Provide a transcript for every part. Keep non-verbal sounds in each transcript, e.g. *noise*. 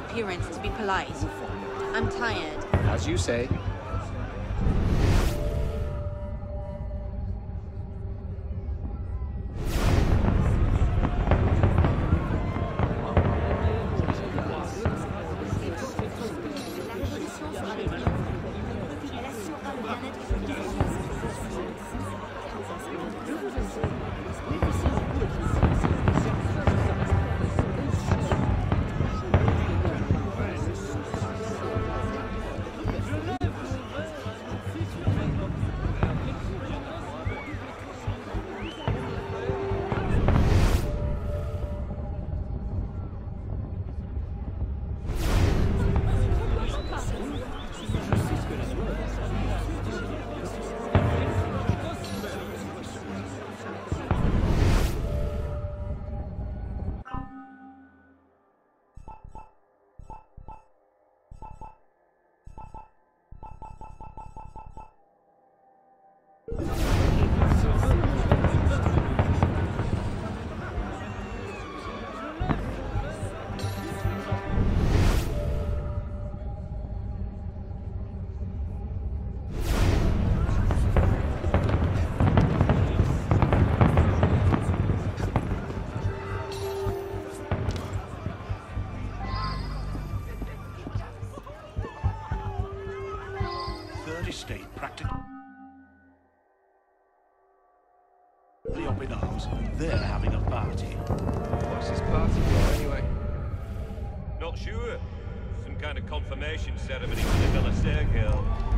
appearance to be polite. I'm tired. As you say. *laughs* Not sure. Some kind of confirmation ceremony for the de la Serre girl.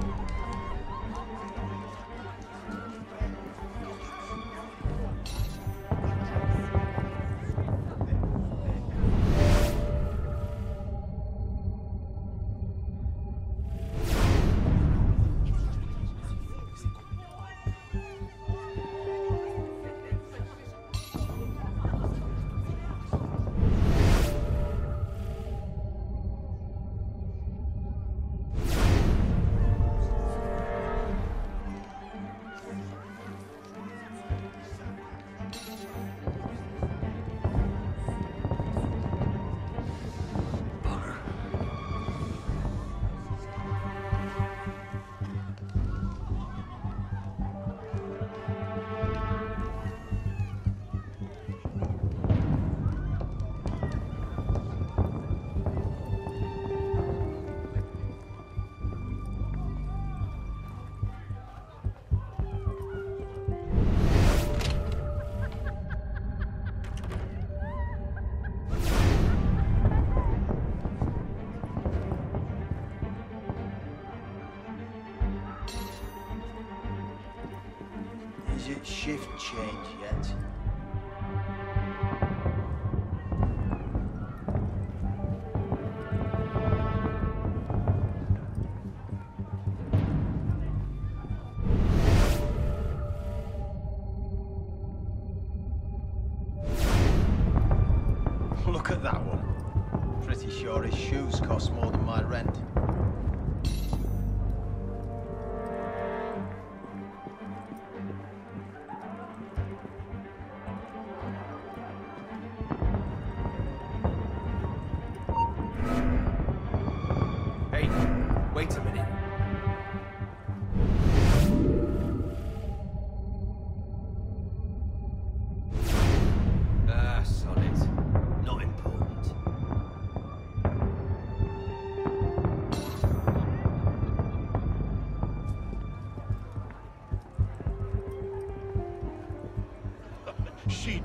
Is it shift change yet?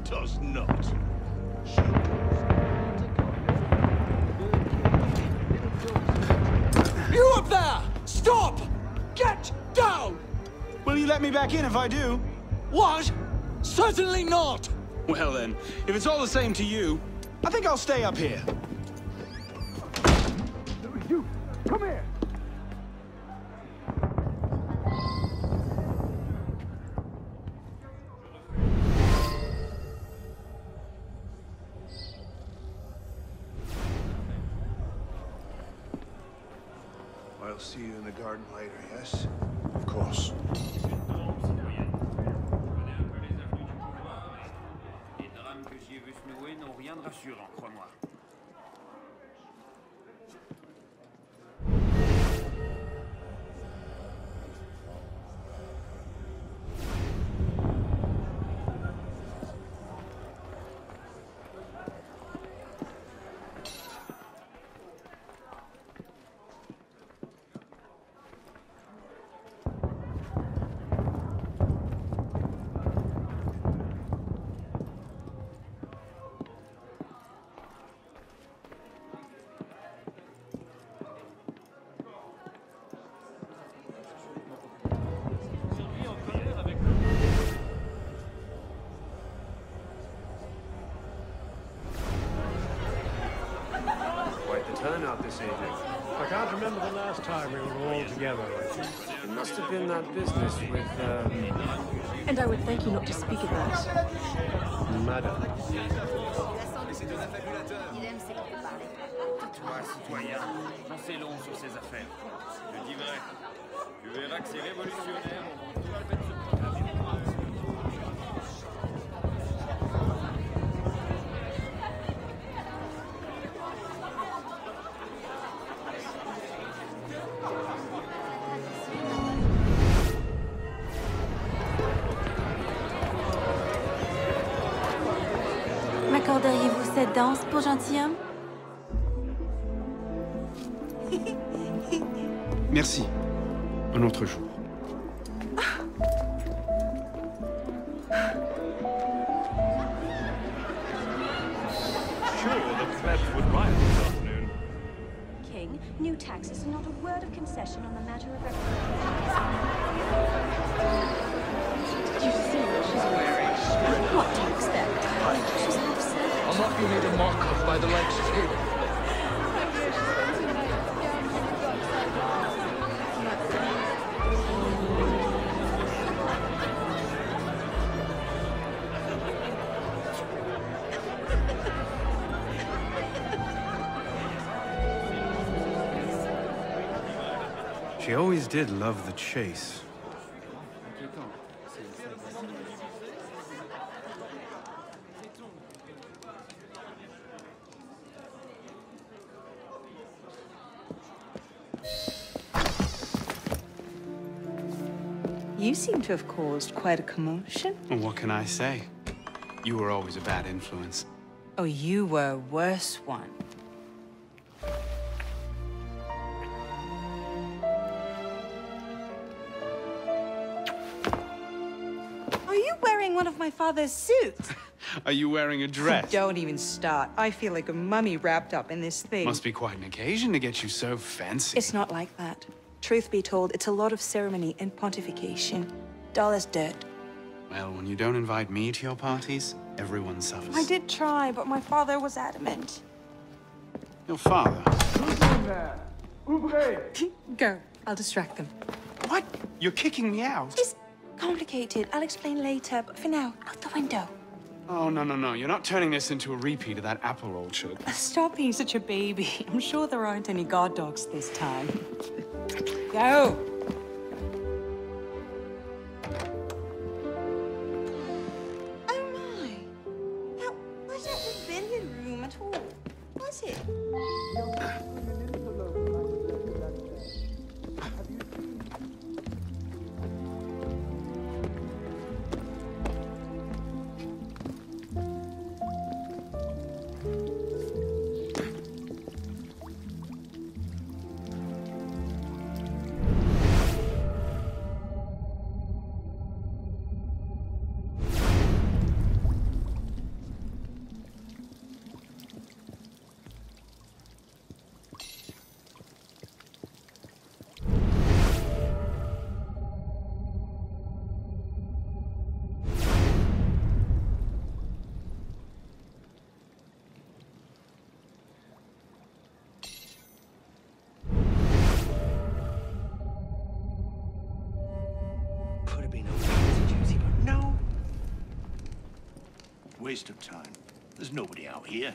She does not. You up there! Stop! Get down! Will you let me back in if I do? What? Certainly not! Well then, if it's all the same to you, I think I'll stay up here. You, come here! Garden later, yes? Of course. Les drames que j'y ai vus se nouer n'ont rien de rassurant, time out this evening. I can't remember the last time we were all together. It must have been that business with, um... And I would thank you not to speak of that. Madam. Toi, citoyen, j'en sais long sur ces affaires. Je dis vrai. Tu verras que ces révolutionnaires auront tout à fait M'accorderiez-vous cette danse pour gentilhomme? Merci. Un autre jour. Made a mock of by the likes of you. She always did love the chase. Seem to have caused quite a commotion. Well, what can I say? You were always a bad influence. Oh, you were a worse one. Are you wearing one of my father's suits? *laughs* Are you wearing a dress? Don't even start. I feel like a mummy wrapped up in this thing. Must be quite an occasion to get you so fancy. It's not like that. Truth be told, it's a lot of ceremony and pontification. Dull as dirt. Well, when you don't invite me to your parties, everyone suffers. I did try, but my father was adamant. Your father? *laughs* Go. I'll distract them. What? You're kicking me out? It's complicated. I'll explain later, but for now, out the window. Oh, no, no, no. You're not turning this into a repeat of that apple orchard. Stop being such a baby. *laughs* I'm sure there aren't any guard dogs this time. *laughs* Go! Oh my! Wasn't the at all, was it? Waste of time. There's nobody out here.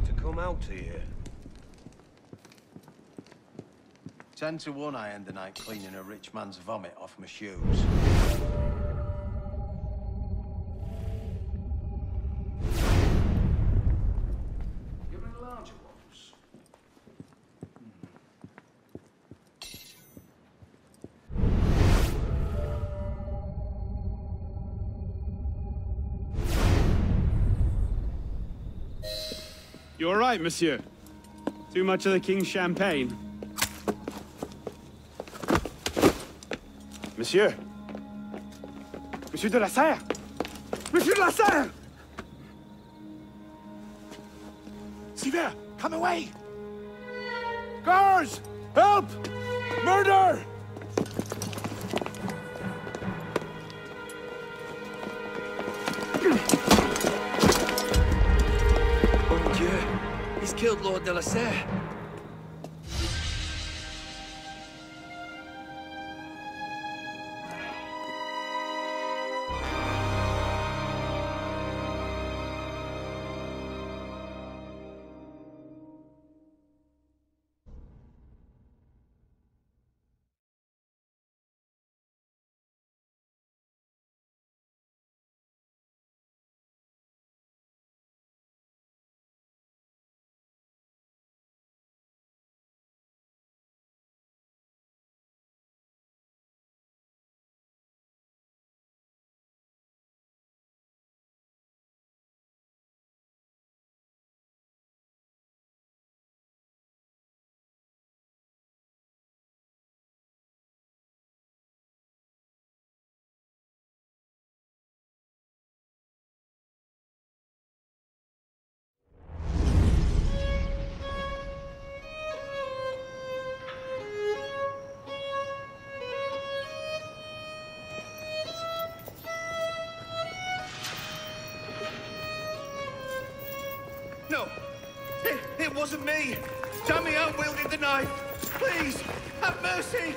Long to come out here? Ten to one I end the night cleaning a rich man's vomit off my shoes. You all right, monsieur? Too much of the king's champagne? Monsieur? Monsieur de la Serre? Monsieur de la Serre! Sivert, come away! Guards! Help! Murder! Killed Lord de la. Wasn't me! Dummy wielded the knife! Please, have mercy!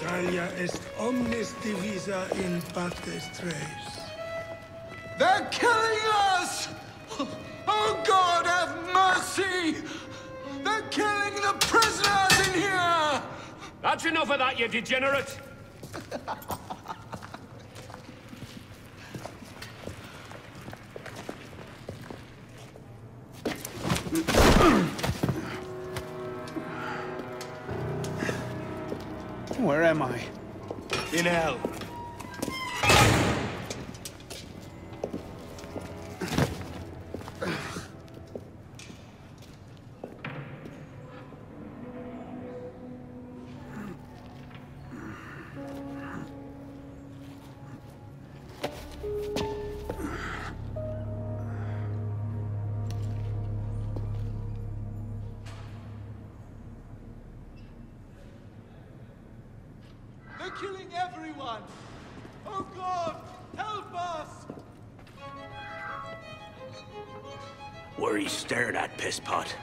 Gallia est omnis divisa in partes tres. They're killing us! Oh God, have mercy! They're killing the prisoners in here! That's enough of that, you degenerate! *laughs* Where am I? In hell. Killing everyone! Oh God, help us! Where he stared at, piss pot.